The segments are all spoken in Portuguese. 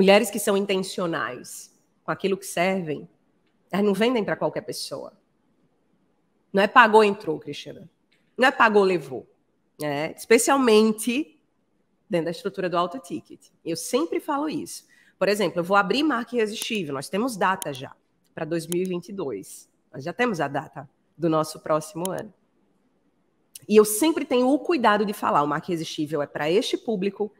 Mulheres que são intencionais com aquilo que servem, elas não vendem para qualquer pessoa. Não é pagou, entrou, Cristiana. Não é pagou, levou. É, especialmente dentro da estrutura do auto ticket. Eu sempre falo isso. Por exemplo, eu vou abrir marca irresistível. Nós temos data já para 2022. Nós já temos a data do nosso próximo ano. E eu sempre tenho o cuidado de falar: o marca irresistível é para este público,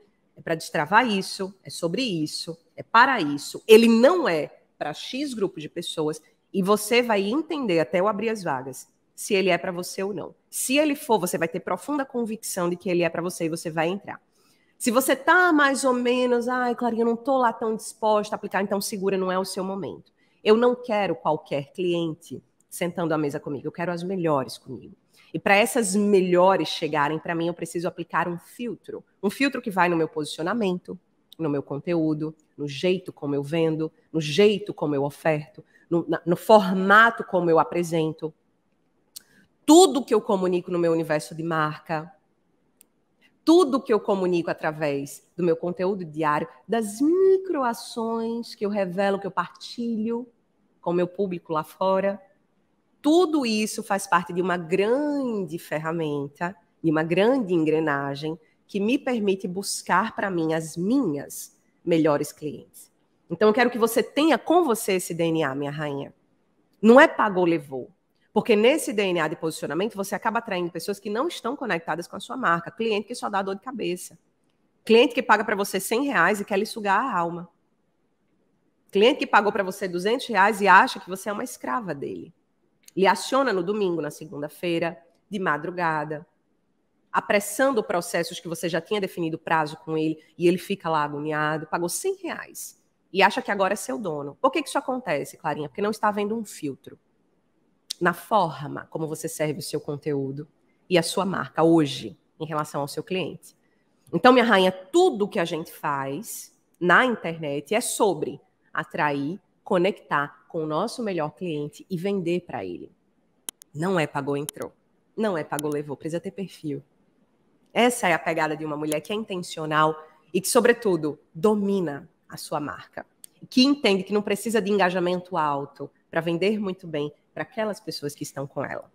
é para destravar isso, é sobre isso, é para isso. Ele não é para X grupo de pessoas e você vai entender até eu abrir as vagas se ele é para você ou não. Se ele for, você vai ter profunda convicção de que ele é para você e você vai entrar. Se você tá mais ou menos, ai, Clarinha, eu não tô lá tão disposta a aplicar, então segura, não é o seu momento. Eu não quero qualquer cliente sentando à mesa comigo, eu quero as melhores comigo. E para essas melhores chegarem para mim, eu preciso aplicar um filtro. Um filtro que vai no meu posicionamento, no meu conteúdo, no jeito como eu vendo, no jeito como eu oferto, no, na, no formato como eu apresento, tudo que eu comunico no meu universo de marca, tudo que eu comunico através do meu conteúdo diário, das microações que eu revelo, que eu partilho com o meu público lá fora, tudo isso faz parte de uma grande ferramenta, de uma grande engrenagem que me permite buscar para mim as minhas melhores clientes. Então eu quero que você tenha com você esse DNA, minha rainha. Não é pagou, levou. Porque nesse DNA de posicionamento, você acaba atraindo pessoas que não estão conectadas com a sua marca. Cliente que só dá dor de cabeça. Cliente que paga para você 100 reais e quer lhe sugar a alma. Cliente que pagou para você 200 reais e acha que você é uma escrava dele. Lhe aciona no domingo, na segunda-feira, de madrugada, apressando processos que você já tinha definido prazo com ele e ele fica lá agoniado, pagou 100 reais e acha que agora é seu dono. Por que, que isso acontece, Clarinha? Porque não está havendo um filtro na forma como você serve o seu conteúdo e a sua marca hoje em relação ao seu cliente. Então, minha rainha, tudo que a gente faz na internet é sobre atrair, conectar com o nosso melhor cliente e vender para ele. Não é pagou, entrou. Não é pagou, levou. Precisa ter perfil. Essa é a pegada de uma mulher que é intencional e que, sobretudo, domina a sua marca. Que entende que não precisa de engajamento alto para vender muito bem, para aquelas pessoas que estão com ela.